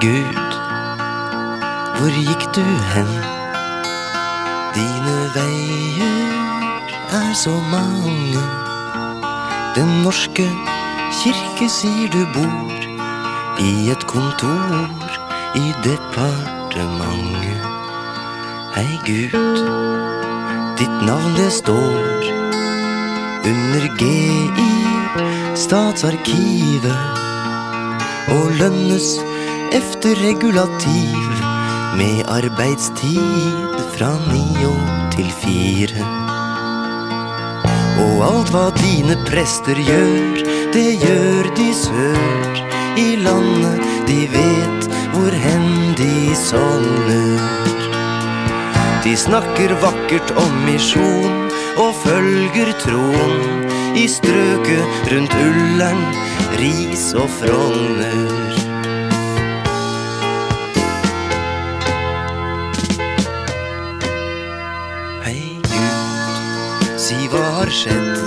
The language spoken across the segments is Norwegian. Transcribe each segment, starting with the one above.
Gud, hvor gikk du hen? Dine veier er så mange. Den norske kirke sier du bor i et kontor i departementet. Hei, Gud, ditt navn det står under GI, Statsarkivet, og lønnes efter regulativ med arbeidstid fra ni til fire. Og alt hva dine prester gjør, det gjør de sør i landet. De vet hvor hen de sogner. De snakker vakkert om misjon og følger troen i strøket rundt Ullern, Ris og Frogner. Har skjedd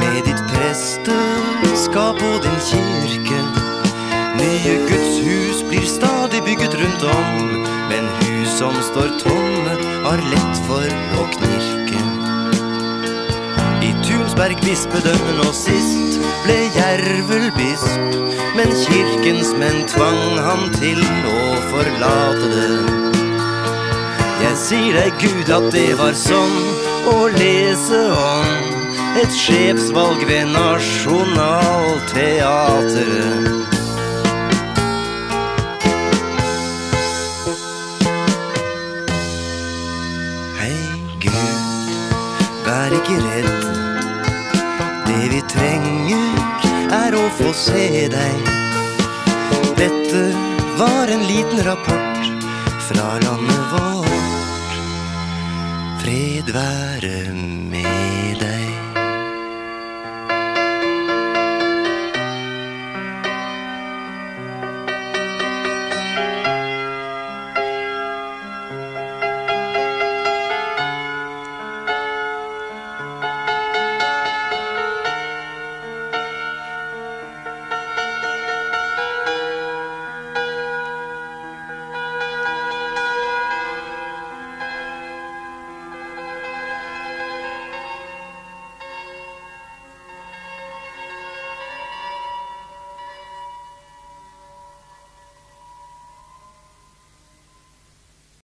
med ditt presteskap og din kirke? Nye gudshus blir stadig bygget rundt om, men hus som står tomme, har lett for å knirke. I Tunsberg bispedømme nå sist ble Jervel bisp, men kirkens menn tvang ham til å forlate det. Jeg sier deg, Gud, at det var sånn å lese om et sjefsvalg ved Nationaltheatret. Hei, Gud, vær ikke redd. Det vi trenger, er å få se deg. Dette var en liten rapport fra landet vårt fred være med deg.